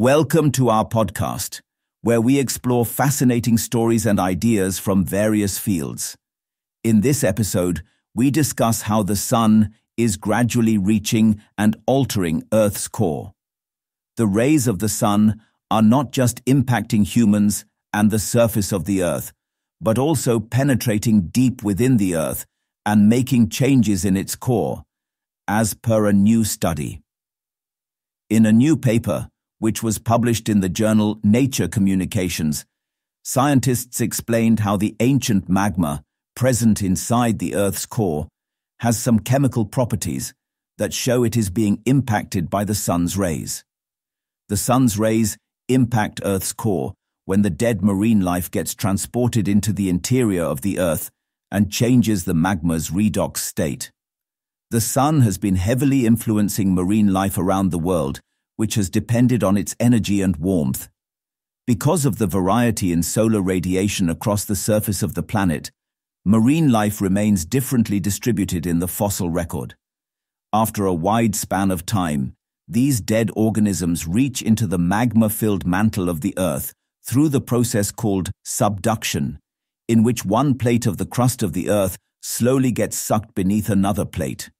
Welcome to our podcast, where we explore fascinating stories and ideas from various fields. In this episode, we discuss how the Sun is gradually reaching and altering Earth's core. The rays of the Sun are not just impacting humans and the surface of the Earth, but also penetrating deep within the Earth and making changes in its core, as per a new study. In a new paper, which was published in the journal Nature Communications, scientists explained how the ancient magma present inside the Earth's core has some chemical properties that show it is being impacted by the sun's rays. The sun's rays impact Earth's core when the dead marine life gets transported into the interior of the Earth and changes the magma's redox state. The sun has been heavily influencing marine life around the world, which has depended on its energy and warmth. Because of the variety in solar radiation across the surface of the planet, marine life remains differently distributed in the fossil record. After a wide span of time, these dead organisms reach into the magma-filled mantle of the Earth through the process called subduction, in which one plate of the crust of the Earth slowly gets sucked beneath another plate.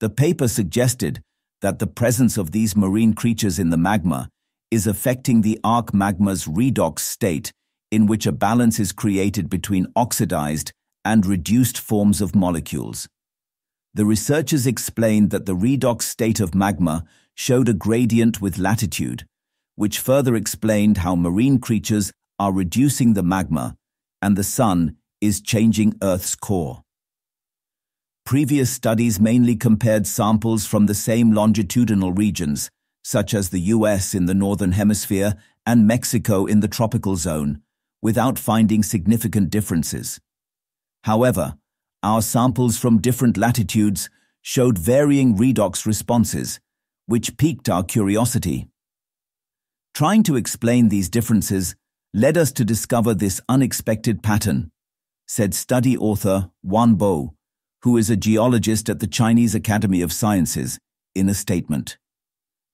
The paper suggested that the presence of these marine creatures in the magma is affecting the arc magma's redox state in which a balance is created between oxidized and reduced forms of molecules. The researchers explained that the redox state of magma showed a gradient with latitude, which further explained how marine creatures are reducing the magma and the sun is changing Earth's core. Previous studies mainly compared samples from the same longitudinal regions, such as the US in the Northern Hemisphere and Mexico in the tropical zone, without finding significant differences. However, our samples from different latitudes showed varying redox responses, which piqued our curiosity. Trying to explain these differences led us to discover this unexpected pattern, said study author Wan Bo who is a geologist at the Chinese Academy of Sciences, in a statement.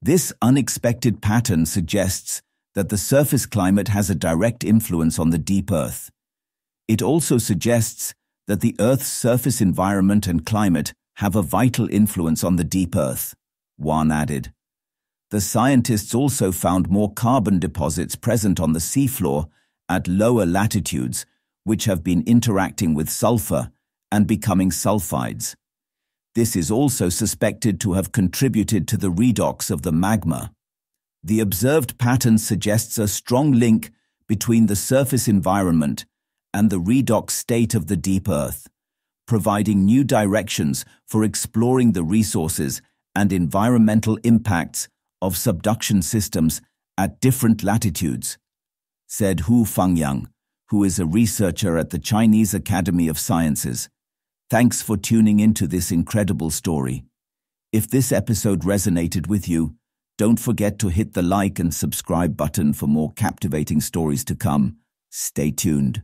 This unexpected pattern suggests that the surface climate has a direct influence on the deep Earth. It also suggests that the Earth's surface environment and climate have a vital influence on the deep Earth, Wan added. The scientists also found more carbon deposits present on the seafloor at lower latitudes, which have been interacting with sulfur and becoming sulfides. This is also suspected to have contributed to the redox of the magma. The observed pattern suggests a strong link between the surface environment and the redox state of the deep earth, providing new directions for exploring the resources and environmental impacts of subduction systems at different latitudes, said Hu Fengyang, who is a researcher at the Chinese Academy of Sciences. Thanks for tuning into this incredible story. If this episode resonated with you, don't forget to hit the like and subscribe button for more captivating stories to come. Stay tuned.